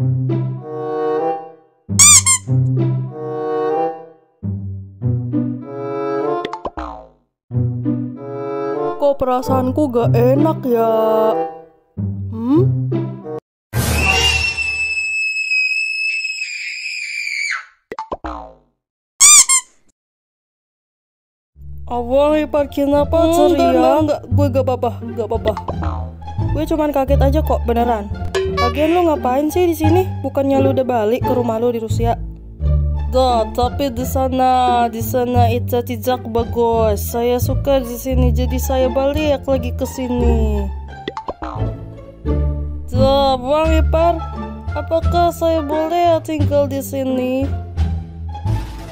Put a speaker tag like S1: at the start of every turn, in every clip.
S1: Kok perasaanku gak enak ya? Hmm? Awal Ipar kenapa ceria? Enggak, enggak, gue gak apa-apa, gak apa-apa. Gue cuman kaget aja kok, beneran. Lagian lu ngapain sih di sini? Bukannya lu udah balik ke rumah lu di Rusia? Dah, tapi di sana, di sana itu tidak bagus. Saya suka di sini, jadi saya balik lagi ke sini. Dah, Bang Ipar, apakah saya boleh tinggal di sini?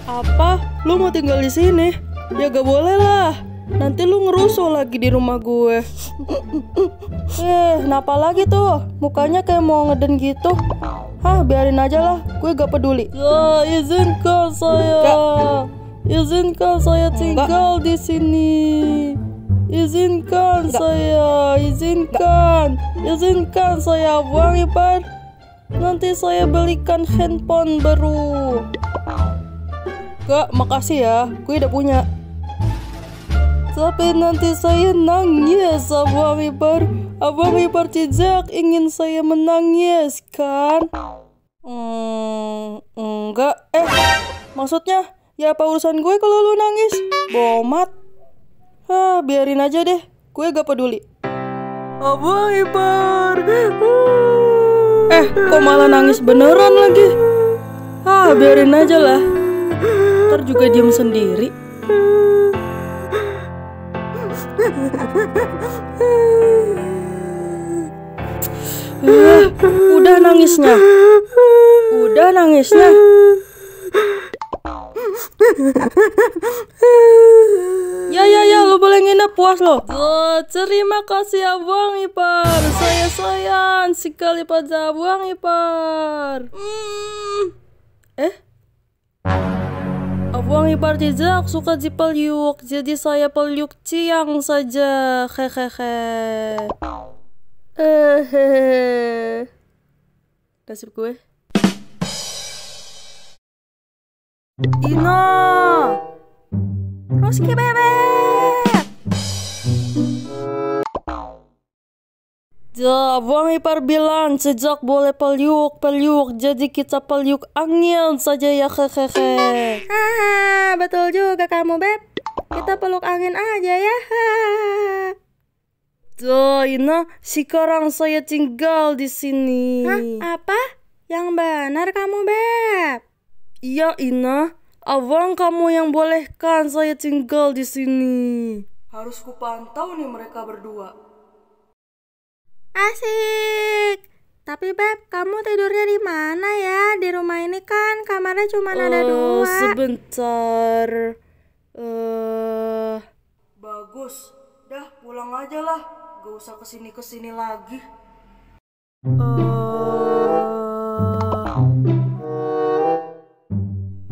S1: Apa? Lu mau tinggal di sini? Ya gak boleh lah. Nanti lu ngerusuh lagi di rumah gue. eh, kenapa lagi tuh? Mukanya kayak mau ngeden gitu. Hah, biarin aja lah. Gue gak peduli. Ya, izinkan saya. Gak. Izinkan saya tinggal di sini. Izinkan Gak. saya, izinkan. Gak. Izinkan saya, Bang Ipar. Nanti saya belikan handphone baru. Gak, makasih ya. Gue udah punya. Tapi nanti saya nangis, Abang Ipar. Abang Ipar tidak ingin saya menangis, kan? Hmm, enggak. Eh, maksudnya, ya apa urusan gue kalau lu nangis? Bomat. Hah, biarin aja deh. Gue gak peduli. Abang Ipar. Eh, kok malah nangis beneran lagi? Ah, biarin aja lah. Ntar juga diem sendiri. Uh, udah nangisnya. Udah nangisnya. Ya ya ya, lo boleh nginep puas lo. Oh, terima kasih Abang Ipar. Saya sayang sekali pada Abang Ipar. Hmm. Eh? Abang Ipar tidak suka dipeluk, jadi saya peluk Ciang saja. Hehehe. Eh, nasib gue. Ina, Roski bebek. Ya, Bang Ipar bilang sejak boleh peluk, peluk, jadi kita peluk angin saja ya hehehe.
S2: Haha, betul juga kamu beb. Kita peluk angin aja ya.
S1: Tuh, Ina, sekarang saya tinggal di sini.
S2: Hah, apa? Yang benar kamu beb?
S1: Iya, Ina. Abang kamu yang bolehkan saya tinggal di sini. Harus kupantau nih mereka berdua.
S2: Asik. Tapi Beb, kamu tidurnya di mana ya? Di rumah ini kan kamarnya cuma uh, ada dua.
S1: Sebentar. Eh, uh, bagus. Dah, pulang aja lah. Gak usah ke sini ke sini lagi.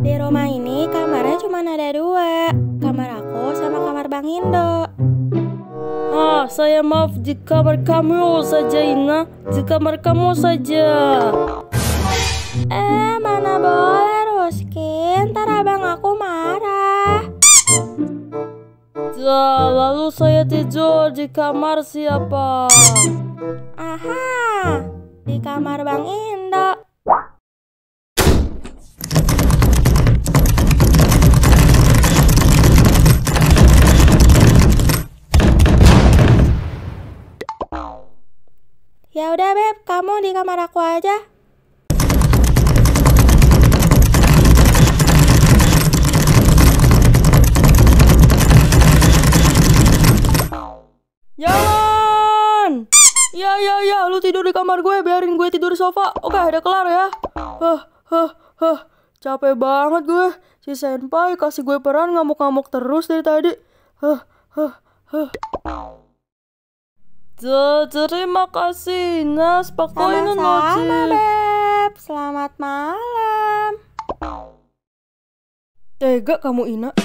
S2: Di rumah ini kamarnya cuma ada dua. Kamar aku sama kamar Bang Indo.
S1: Saya maaf di kamar kamu saja, Ina. Di kamar kamu saja.
S2: Eh, mana boleh, Ruskin. Ntar abang aku marah.
S1: Ya, lalu saya tidur di kamar siapa?
S2: Aha, di kamar Bang Indo. Ya udah beb, kamu di kamar aku aja.
S1: Jangan! Ya ya ya, lu tidur di kamar gue, biarin gue tidur di sofa. Oke, udah kelar ya. Hah, hah, hah. Capek banget gue. Si senpai kasih gue peran ngamuk-ngamuk terus dari tadi. Hah, hah, hah. Terima kasih Nas. Spokojno
S2: Sama-sama Beb. Selamat malam.
S1: Tega kamu Ina